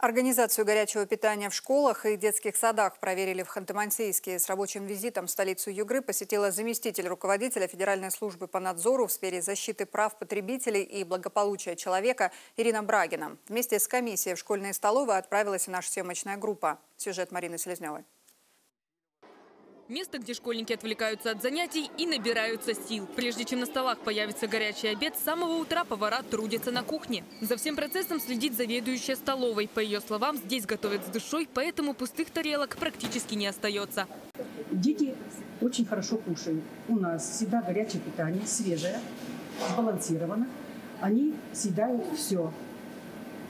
Организацию горячего питания в школах и детских садах проверили в Ханты-Мансийске. С рабочим визитом в столицу Югры посетила заместитель руководителя Федеральной службы по надзору в сфере защиты прав потребителей и благополучия человека Ирина Брагина. Вместе с комиссией в школьные столовые отправилась наша съемочная группа. Сюжет Марины Селезневой. Место, где школьники отвлекаются от занятий и набираются сил. Прежде чем на столах появится горячий обед, с самого утра повара трудятся на кухне. За всем процессом следит заведующая столовой. По ее словам, здесь готовят с душой, поэтому пустых тарелок практически не остается. Дети очень хорошо кушают. У нас всегда горячее питание, свежее, сбалансировано. Они съедают все.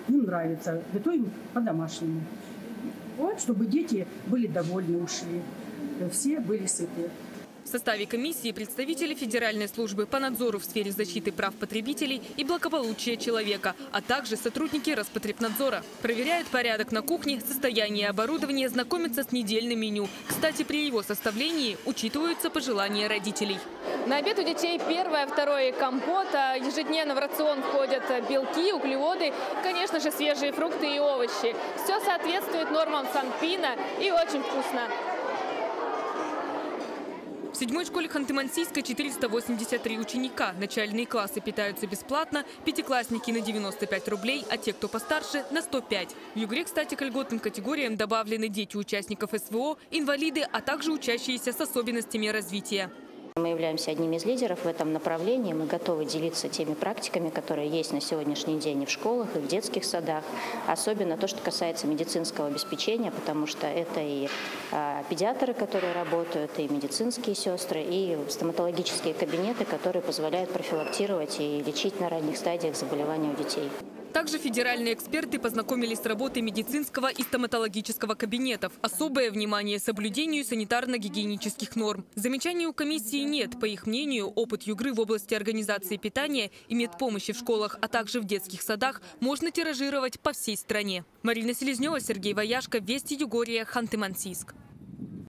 Им нравится. Готовим по-домашнему. Вот, чтобы дети были довольны, ушли все были сыты. В составе комиссии представители Федеральной службы по надзору в сфере защиты прав потребителей и благополучия человека, а также сотрудники Роспотребнадзора. Проверяют порядок на кухне, состояние оборудования, знакомятся с недельным меню. Кстати, при его составлении учитываются пожелания родителей. На обед у детей первое, второе компот. А ежедневно в рацион входят белки, углеводы, конечно же, свежие фрукты и овощи. Все соответствует нормам Санпина и очень вкусно седьмой школе Ханты-Мансийска 483 ученика. Начальные классы питаются бесплатно, пятиклассники на 95 рублей, а те, кто постарше, на 105. В Югре, кстати, к льготным категориям добавлены дети участников СВО, инвалиды, а также учащиеся с особенностями развития. Мы являемся одним из лидеров в этом направлении. Мы готовы делиться теми практиками, которые есть на сегодняшний день и в школах, и в детских садах. Особенно то, что касается медицинского обеспечения, потому что это и а, педиатры, которые работают, и медицинские сестры, и стоматологические кабинеты, которые позволяют профилактировать и лечить на ранних стадиях заболевания у детей. Также федеральные эксперты познакомились с работой медицинского и стоматологического кабинетов. Особое внимание соблюдению санитарно-гигиенических норм. Замечаний у комиссии нет. По их мнению, опыт Югры в области организации питания и медпомощи в школах, а также в детских садах можно тиражировать по всей стране. Марина Селезнева, Сергей Вояшко, Вести Югория, Ханты-Мансийск.